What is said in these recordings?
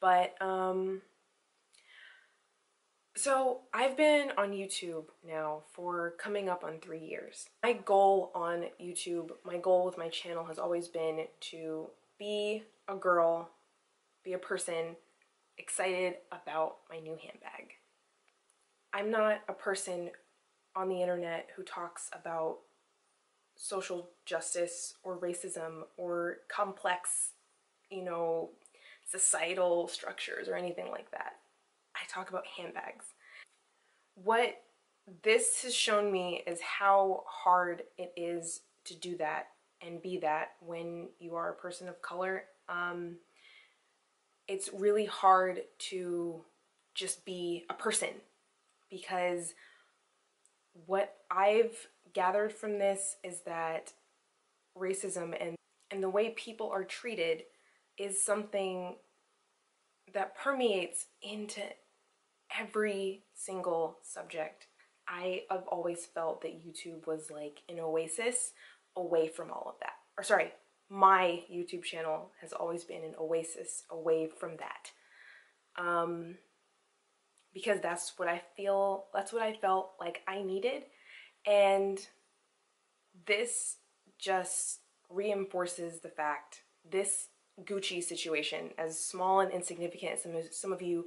But, um, so I've been on YouTube now for coming up on three years. My goal on YouTube, my goal with my channel has always been to be a girl, be a person excited about my new handbag. I'm not a person on the internet who talks about social justice or racism or complex, you know, societal structures or anything like that. I talk about handbags. What this has shown me is how hard it is to do that and be that when you are a person of color. Um, it's really hard to just be a person because what I've gathered from this is that racism and, and the way people are treated is something that permeates into every single subject. I have always felt that YouTube was like an oasis away from all of that. Or sorry, my YouTube channel has always been an oasis away from that. Um, because that's what I feel, that's what I felt like I needed. And this just reinforces the fact, this Gucci situation, as small and insignificant as some of, some of you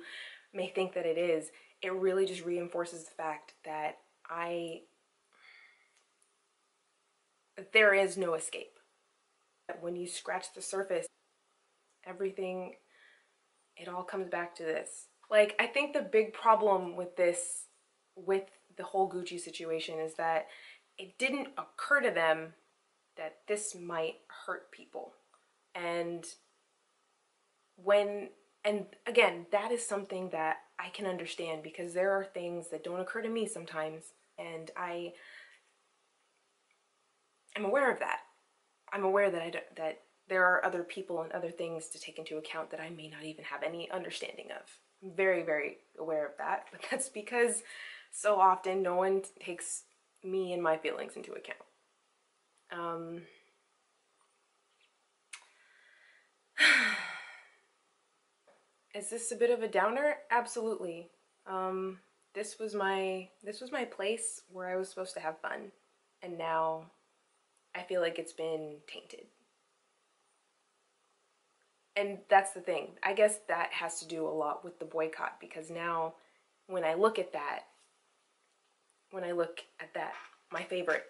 may think that it is, it really just reinforces the fact that I, there is no escape. When you scratch the surface, everything, it all comes back to this. Like, I think the big problem with this, with the whole Gucci situation is that it didn't occur to them that this might hurt people. And when, and again, that is something that I can understand because there are things that don't occur to me sometimes. And I am aware of that. I'm aware that I don't, that there are other people and other things to take into account that I may not even have any understanding of. I'm very, very aware of that, but that's because so often no one takes me and my feelings into account. Um, is this a bit of a downer? Absolutely. Um, this was my this was my place where I was supposed to have fun, and now I feel like it's been tainted. And that's the thing. I guess that has to do a lot with the boycott because now when I look at that, when I look at that, my favorite,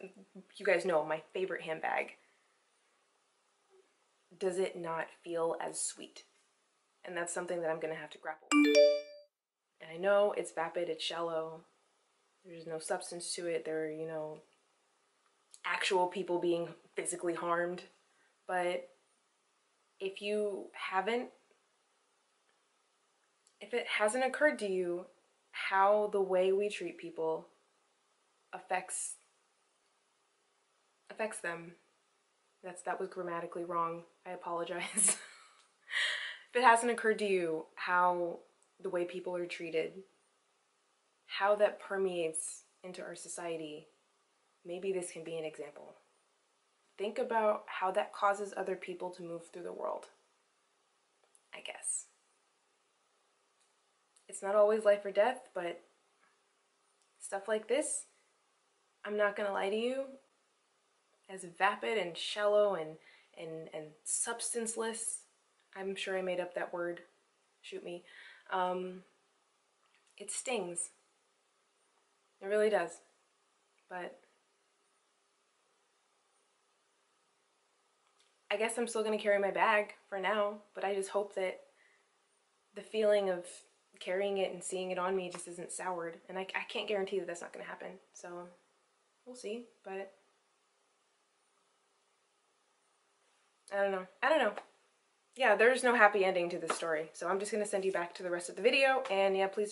you guys know my favorite handbag, does it not feel as sweet? And that's something that I'm going to have to grapple with. And I know it's vapid, it's shallow, there's no substance to it, there are, you know, actual people being physically harmed. But if you haven't, if it hasn't occurred to you how the way we treat people affects affects them. That's that was grammatically wrong. I apologize. if it hasn't occurred to you how the way people are treated, how that permeates into our society, maybe this can be an example. Think about how that causes other people to move through the world. I guess. It's not always life or death, but stuff like this I'm not gonna lie to you, as vapid and shallow and, and, and substanceless, I'm sure I made up that word, shoot me, um, it stings. It really does. But I guess I'm still gonna carry my bag for now, but I just hope that the feeling of carrying it and seeing it on me just isn't soured. And I, I can't guarantee that that's not gonna happen, so we'll see, but I don't know. I don't know. Yeah, there's no happy ending to this story, so I'm just going to send you back to the rest of the video, and yeah, please